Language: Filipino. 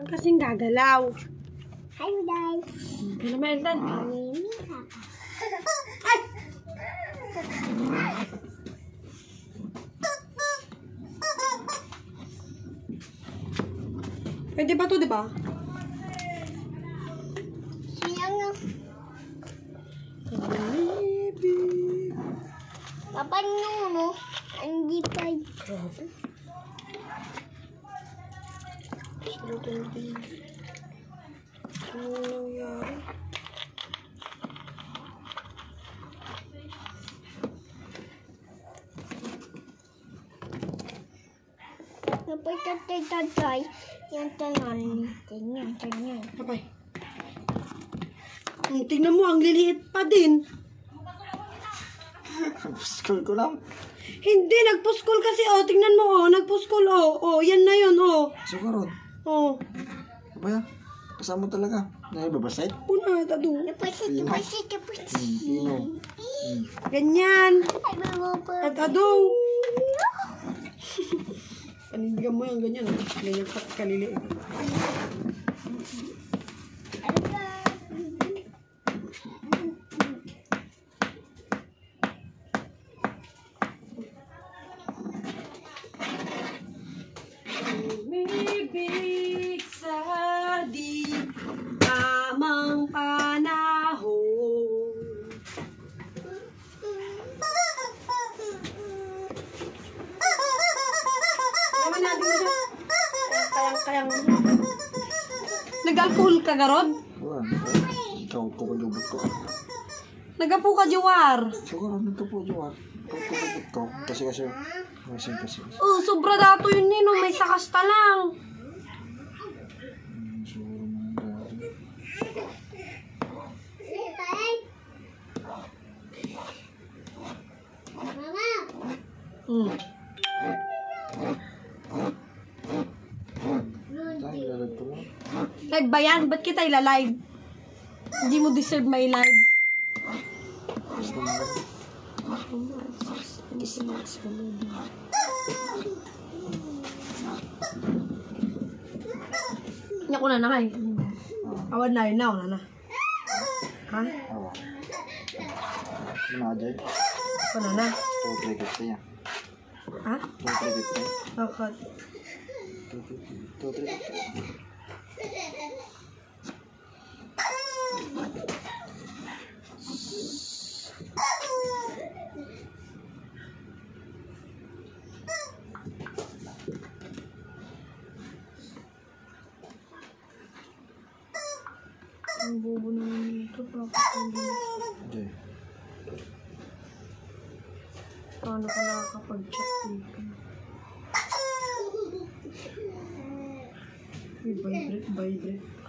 Ang kasing gagalaw. Hi guys. Ano naman, Eldan? Mimi Pwede ba to, di ba? Siyang Baby. Papa nyo, no? Hindi pa. Grabe. Sino to hindi? Ano nangyari? Kapag tatay tatay, yan tanan. Ganyan, ganyan. Kapay. Hmm, tingnan mo, ang liliit pa din. School ko lang. Hindi, nagpuskol kasi, oh. Tingnan mo, oh. Nagpuskol, oh. Oh, yan na yun, oh. Sukarod. Oh. Apa ya? Kasama talaga. Na babasay? Una, tadu. Tapos, tapos, tapos. Hmm, pino. Hmm. Ganyan. Ay, mga At ado. Panindigan mo yan, ganyan. oh. Ganyan ka sa di tamang panahon. Naman natin mo siya. Kayang, kayang. Nag-alcohol ka, Garod? Wala. Ikaw ko kalubot ko. Nagapu ka, Jawar. Sukarod nito po, Jawar. Ikaw ko. Kasi kasi. Kasi kasi. Oh, sobra dato yun nino. May sakasta lang. Lang. Live ba yan? Ba't kita ila-live? Hindi mo deserve may live. Nya ko na na kay. Awan na yun na, na na. Ha? Awa. Ano aja? Ako na na. Tuwa trikit niya. Ha? Hah? Oh god. Ang bobo naman ito. Pakakagin. Okay. Paano ka nakakapag-chat dito? Vibrate, vibrate.